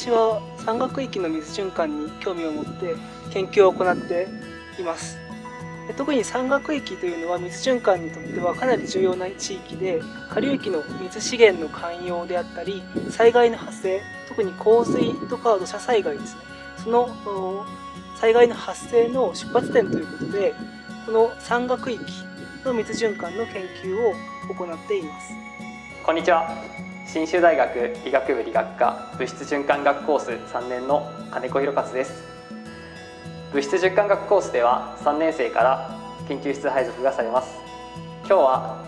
私は山岳域の水循環に興味を持って研究を行っています。特に山岳域というのは水循環にとってはかなり重要な地域で下流域の水資源の寛容であったり災害の発生特に洪水とか土砂災害ですね。その災害の発生の出発点ということでこの山岳域の水循環の研究を行っています。こんにちは。信州大学医学部理学科物質循環学コース3年の金子博勝です。物質循環学コースでは3年生から研究室配属がされます。今日は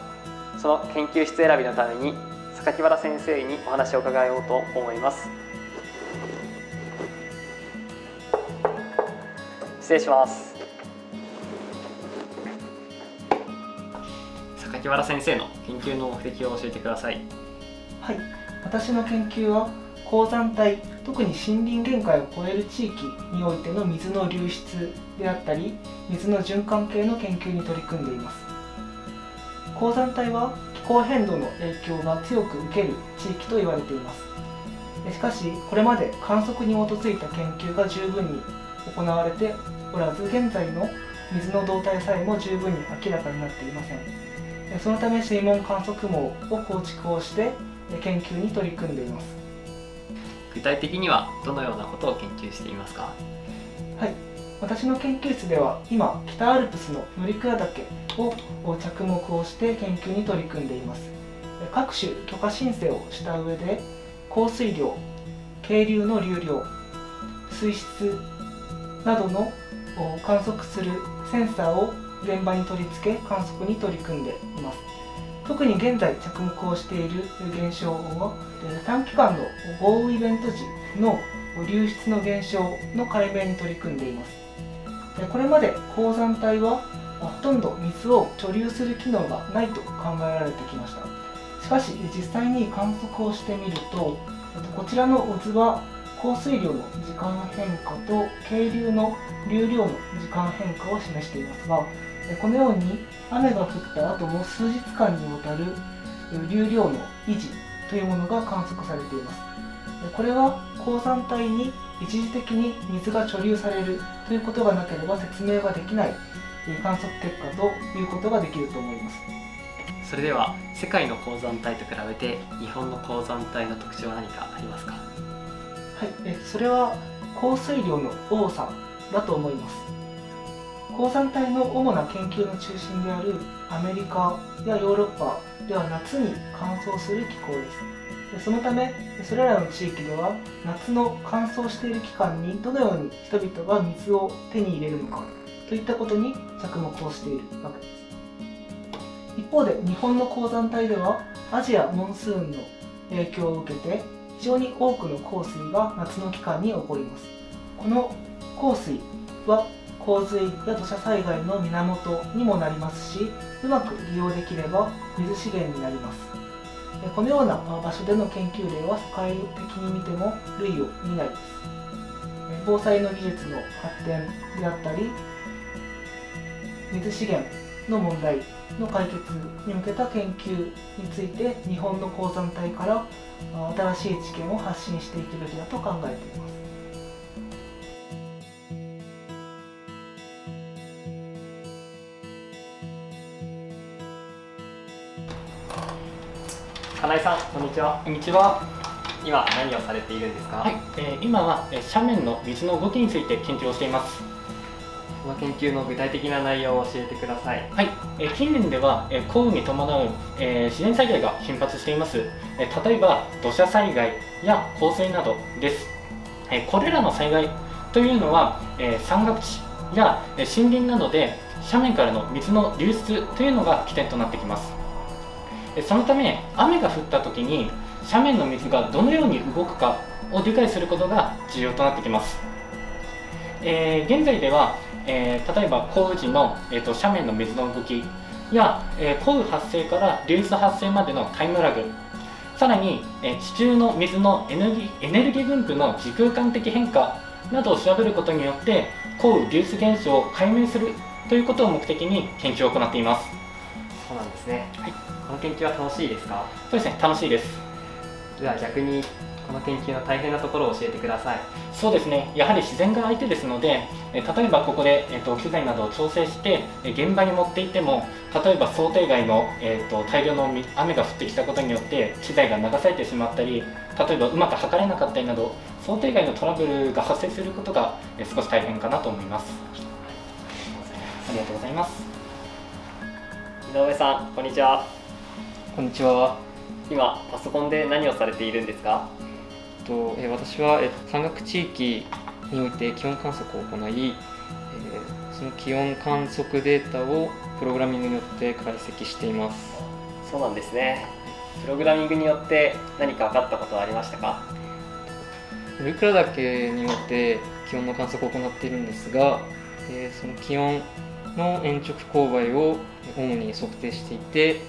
その研究室選びのために榊原先生にお話を伺おうと思います。失礼します。榊原先生の研究の目的を教えてください。はい。私の研究は鉱山帯特に森林限界を超える地域においての水の流出であったり水の循環系の研究に取り組んでいます。鉱山帯は気候変動の影響が強く受ける地域と言われています。しかしこれまで観測に基づいた研究が十分に行われておらず現在の水の動態さえも十分に明らかになっていません。そのため水門観測網を構築をして研究に取り組んでいます。具体的にはどのようなことを研究していますか？はい。私の研究室では今北アルプスの乗鞍岳を着目をして研究に取り組んでいます。各種許可申請をした上で降水量渓流の流量水質などの観測するセンサーを現場に取り付け観測に取り組んでいます特に現在着目をしている現象は短期間の豪雨イベント時の流出の現象の解明に取り組んでいます。これまで鉱山帯はほとんど水を貯留する機能がないと考えられてきました。しかし実際に観測をしてみるとこちらの図は降水量の時間変化と渓流の流量の時間変化を示しています。がこのように雨が降った後も数日間にわたる流量の維持というものが観測されています。これは鉱山帯に一時的に水が貯留されるということがなければ説明ができない観測結果ということができると思います。それでは世界の鉱山帯と比べて日本の鉱山帯の特徴は何かありますか？はい、えそれは降水量の多さだと思います。鉱山帯の主な研究の中心であるアメリカやヨーロッパでは夏に乾燥する気候です。そのためそれらの地域では夏の乾燥している期間にどのように人々が水を手に入れるのかといったことに着目をしているわけです。一方で日本の鉱山帯ではアジアモンスーンの影響を受けて非常に多くの降水が夏の期間に起こります。この降水は洪水や土砂災害の源にもなりますしうまく利用できれば水資源になります。このような場所での研究例は世界的に見ても類を見ないです。防災の技術の発展であったり水資源の問題の解決に向けた研究について日本の鉱山帯から新しい知見を発信していくべきだと考えています。金井さんこんにちは。こんにちは。今何をされているんですか？はい、えー、今は斜面の水の動きについて研究をしていますその研究の具体的な内容を教えてください。はい、え、近年では、え、降雨に伴う、えー、自然災害が頻発しています、えー、例えば土砂災害や洪水などです、えー、これらの災害というのは、えー、山岳地や、え、森林などで斜面からの水の流出というのが起点となってきます。そのため雨が降った時に斜面の水がどのように動くかを理解することが重要となってきます、えー、現在では、えー、例えば降雨時の、えーと、斜面の水の動きや、えー、降雨発生から流出発生までのタイムラグ。さらに、え地中の水のエネルギーエネルギー分布の時空間的変化などを調べることによって降雨流出現象を解明するということを目的に研究を行っています。そうなんですね、はい、この研究は楽しいですか？そうですね。楽しいです。では逆にここの研究の大変なところを教えてください。そうですね。やはり自然が相手ですので例えばここで、えーと、機材などを調整して現場に持っていっても例えば想定外の、えーと、大量の雨が降ってきたことによって機材が流されてしまったり例えばうまく測れなかったりなど想定外のトラブルが発生することが、えー、少し大変かなと思います。ありがとうございます。井上さんこんにちは。こんにちは。今パソコンで何をされているんですか？と、え私は、え山岳地域において気温観測を行い、えその気温観測データをプログラミングによって解析しています。そうなんですね。プログラミングによって何か分かったことはありましたか？ルクラ岳によって気温の観測を行っているんですが、えその気温の鉛直勾配を主に測定していて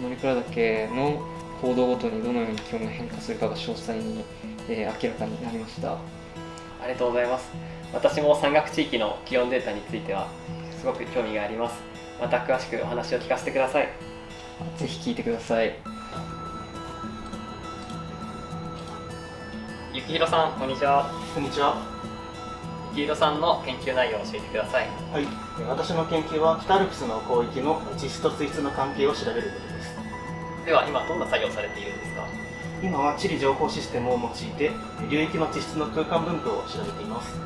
乗鞍岳の行動ごとにどのように気温が変化するかが詳細に、えー、明らかになりました。ありがとうございます。私も山岳地域の気温データについてはすごく興味があります。また詳しくお話を聞かせてください。ぜひ聞いてください。ゆきひろさんこんにちは。こんにちは。ゆきひろさんの研究内容を教えてください。はい。私の研究は北アルプスの広域の地質と水質の関係を調べることです。では今どんな作業をされているんですか？今は地理情報システムを用いて流域の地質の空間分布を調べています。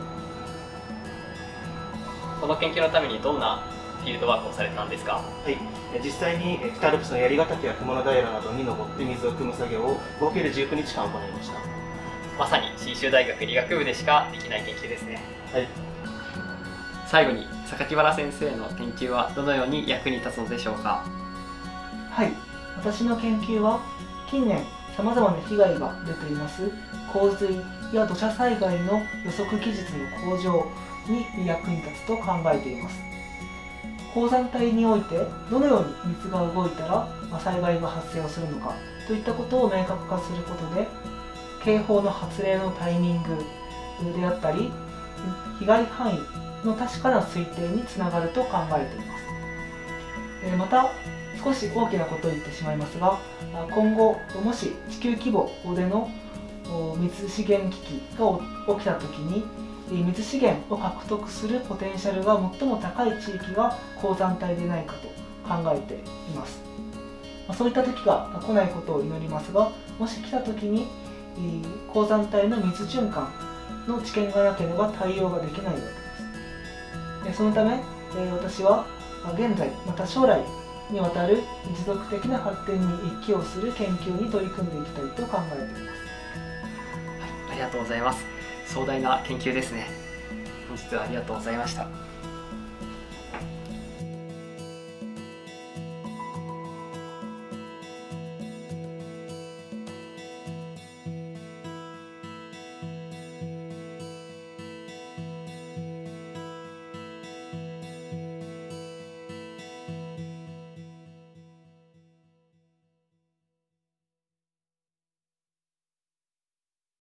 この研究のためにどんなフィールドワークをされたんですか？はい。実際に北アルプスの槍ヶ岳や雲の平などに登って水を汲む作業を合計で19日間行いました。まさに信州大学理学部でしかできない研究ですね。はい。最後に榊原先生の研究はどのように役に立つのでしょうか？はい。私の研究は近年さまざまな被害が出ています。洪水や土砂災害の予測技術の向上に役に立つと考えています。鉱山帯においてどのように水が動いたら災害が発生をするのかといったことを明確化することで警報の発令のタイミングであったり被害範囲の確かな推定につながると考えています。また少し大きなことを言ってしまいますが今後もし地球規模での水資源危機が起きた時に水資源を獲得するポテンシャルが最も高い地域が鉱山帯でないかと考えています。そういった時が来ないことを祈りますがもし来た時に鉱山帯の水循環の知見がなければ対応ができないわけです。そのため私は現在また将来にわたる持続的な発展に一寄与する研究に取り組んでいきたいと考えています、はい、ありがとうございます。壮大な研究ですね。本日はありがとうございました。